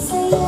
say